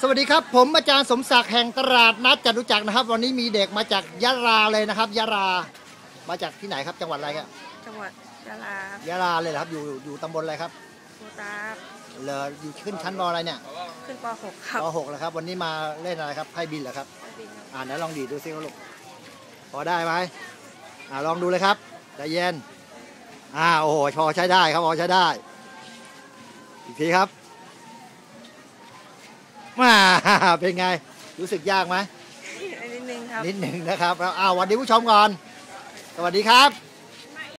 สวัสดีครับ ผมอาจารย์สมศักดิ์แห่งตลาดนัดจตุจักรนะครับ วันนี้มีเด็กมาจากยะลาเลยนะครับยะลามาจากที่ไหนครับจังหวัดอะไรครับจังหวัดยะลาครับยะลาเลยเหรอครับอยู่อยู่ตำบลอะไรครับโคตาบเลออยู่ขึ้นชั้นมอะไรเนี่ยขึ้นป .6 ครับป .6 แล้วครับ วันนี้มาเล่นอะไรครับไพ่บินเหรอครับอ่าไหนลองดีดดูซิครับลูกพอได้ไหมอ่าลองดูเลยครับใจเย็นอ่าโอ้โหพอใช้ได้ครับพอใช้ได้ อีกทีครับ มาเป็นไงรู้สึกยากไหมนิดนึงครับนิดหนึ่งนะครับแล้วอ้าวสวัสดีผู้ชมก่อน สวัสดีครับ